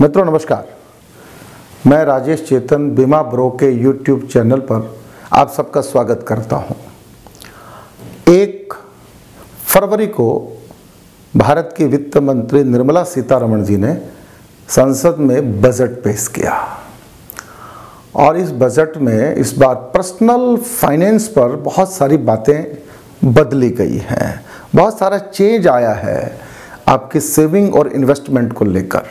मित्रों, नमस्कार। मैं राजेश चेतन, बीमा ब्रो के यूट्यूब चैनल पर आप सबका स्वागत करता हूँ। एक फरवरी को भारत की वित्त मंत्री निर्मला सीतारमण जी ने संसद में बजट पेश किया। और इस बजट में इस बार पर्सनल फाइनेंस पर बहुत सारी बातें बदली गई हैं। बहुत सारा चेंज आया है आपकी सेविंग और इन्वेस्टमेंट को लेकर।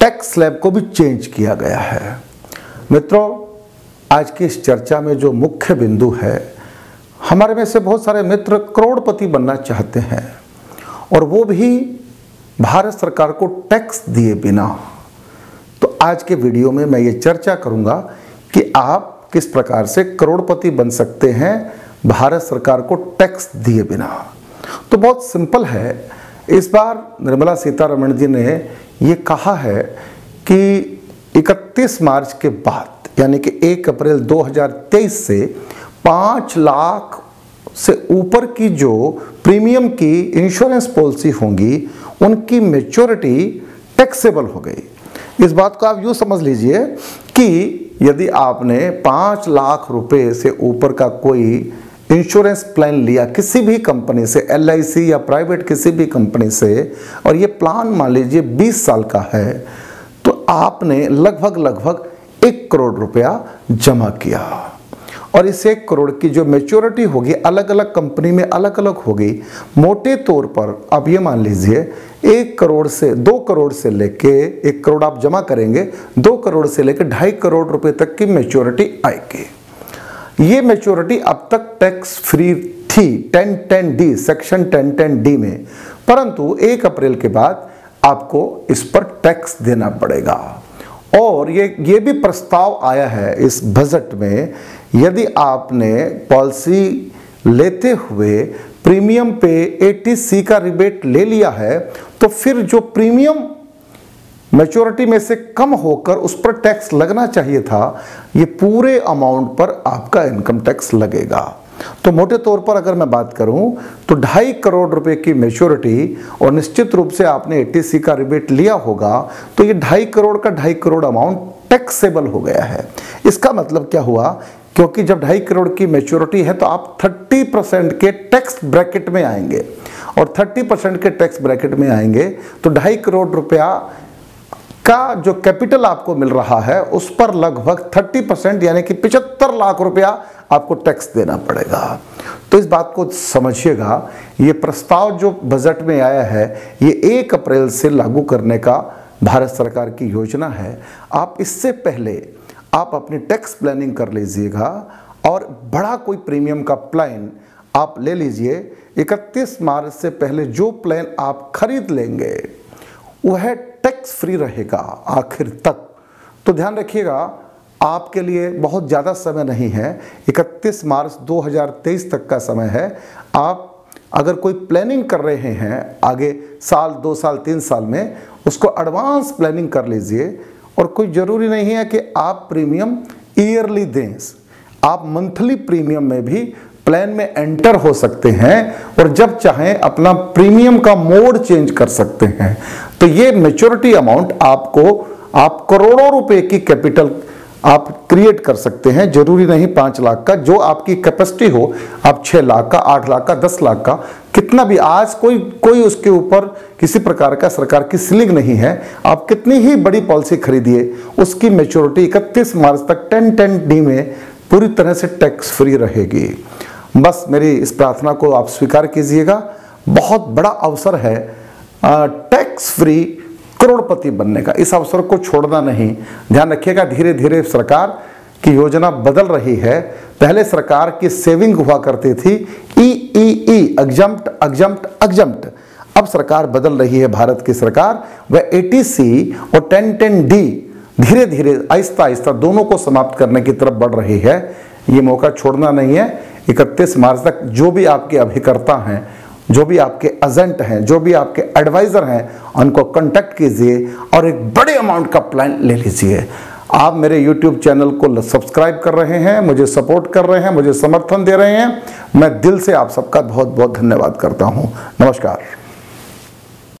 टैक्स स्लैब को भी चेंज किया गया है। मित्रों, आज की इस चर्चा में जो मुख्य बिंदु है, हमारे में से बहुत सारे मित्र करोड़पति बनना चाहते हैं और वो भी भारत सरकार को टैक्स दिए बिना। तो आज के वीडियो में मैं ये चर्चा करूँगा कि आप किस प्रकार से करोड़पति बन सकते हैं भारत सरकार को टैक्स दिए बिना। तो बहुत सिंपल है इस बार निर्मला सीतारमण जी ने ये कहा है कि 31 मार्च के बाद, यानी कि 1 अप्रैल 2023 से पाँच लाख से ऊपर की जो प्रीमियम की इंश्योरेंस पॉलिसी होंगी, उनकी मेच्योरिटी टैक्सेबल हो गई। इस बात को आप यूँ समझ लीजिए कि यदि आपने पाँच लाख रुपए से ऊपर का कोई इंश्योरेंस प्लान लिया किसी भी कंपनी से एलआईसी या प्राइवेट किसी भी कंपनी से, और ये प्लान मान लीजिए 20 साल का है तो आपने लगभग लगभग एक करोड़ रुपया जमा किया। और इस एक करोड़ की जो मेच्योरिटी होगी अलग अलग कंपनी में अलग अलग होगी, मोटे तौर पर आप ये मान लीजिए, एक करोड़ से, दो करोड़ से लेके, एक करोड़ आप जमा करेंगे, दो करोड़ से लेके ढाई करोड़ रुपए तक की मेच्योरिटी आएगी। ये मेच्योरिटी अब तक टैक्स फ्री थी ten ten D section ten ten D में। परंतु एक अप्रैल के बाद आपको इस पर टैक्स देना पड़ेगा। और ये ये भी प्रस्ताव आया है इस बजट में, यदि आपने पॉलिसी लेते हुए प्रीमियम पे एटीसी का रिबेट ले लिया है तो फिर जो प्रीमियम मेच्योरिटी में से कम होकर उस पर टैक्स लगना चाहिए था, ये पूरे अमाउंट पर आपका इनकम टैक्स लगेगा। तो मोटे तौर पर अगर मैं बात करूँ तो ढाई करोड़ रुपए की मेच्योरिटी और निश्चित रूप से आपने एटीसी का रिबेट लिया होगा तो ये ढाई करोड़ का ढाई करोड़ अमाउंट टैक्सेबल हो गया है। इसका मतलब क्या हुआ? क्योंकि जब ढाई करोड़ की मेच्योरिटी है तो आप 30 परसेंट के टैक्स ब्रैकेट में आएँगे। और 30 परसेंट के टैक्स ब्रैकेट में आएँगे तो ढाई करोड़ रुपया का जो कैपिटल आपको मिल रहा है, उस पर लगभग 30 परसेंट, यानी कि पिचहत्तर लाख रुपया आपको टैक्स देना पड़ेगा। तो इस बात को समझिएगा, ये प्रस्ताव जो बजट में आया है, ये एक अप्रैल से लागू करने का भारत सरकार की योजना है। आप इससे पहले आप अपनी टैक्स प्लानिंग कर लीजिएगा और बड़ा कोई प्रीमियम का प्लान आप ले लीजिए। 31 मार्च से पहले जो प्लान आप खरीद लेंगे, वह टैक्स फ्री रहेगा आखिर तक। तो ध्यान रखिएगा, आपके लिए बहुत ज़्यादा समय नहीं है। 31 मार्च 2023 तक का समय है। आप अगर कोई प्लानिंग कर रहे हैं आगे साल, दो साल, तीन साल में, उसको एडवांस प्लानिंग कर लीजिए। और कोई ज़रूरी नहीं है कि आप प्रीमियम ईयरली दें। आप मंथली प्रीमियम में भी प्लान में एंटर हो सकते हैं और जब चाहें अपना प्रीमियम का मोड चेंज कर सकते हैं। तो ये मेच्योरिटी अमाउंट आपको, आप करोड़ों रुपए की कैपिटल आप क्रिएट कर सकते हैं। ज़रूरी नहीं पाँच लाख का, जो आपकी कैपेसिटी हो, आप छह लाख का, आठ लाख का, दस लाख का, कितना भी, आज कोई कोई उसके ऊपर किसी प्रकार का सरकार की सीलिंग नहीं है। आप कितनी ही बड़ी पॉलिसी खरीदिए, उसकी मेच्योरिटी इकतीस मार्च तक टेन टेन डी में पूरी तरह से टैक्स फ्री रहेगी। बस मेरी इस प्रार्थना को आप स्वीकार कीजिएगा। बहुत बड़ा अवसर है टैक्स फ्री करोड़पति बनने का। इस अवसर को छोड़ना नहीं। ध्यान रखिएगा धीरे धीरे सरकार की योजना बदल रही है। पहले सरकार की सेविंग हुआ करती थी। E E E exempt exempt exempt अब सरकार बदल रही है भारत की सरकार। वह एटीसी और टेन टेन डी धीरे धीरे आहिस्ता आहिस्ता दोनों को समाप्त करने की तरफ़ बढ़ रही है। ये मौका छोड़ना नहीं है। इकतीस मार्च तक जो भी आपके अभिकर्ता हैं, जो भी आपके एजेंट हैं, जो भी आपके एडवाइज़र हैं, उनको कांटेक्ट कीजिए और एक बड़े अमाउंट का प्लान ले लीजिए। आप मेरे यूट्यूब चैनल को सब्सक्राइब कर रहे हैं, मुझे सपोर्ट कर रहे हैं, मुझे समर्थन दे रहे हैं। मैं दिल से आप सबका बहुत बहुत धन्यवाद करता हूँ। नमस्कार।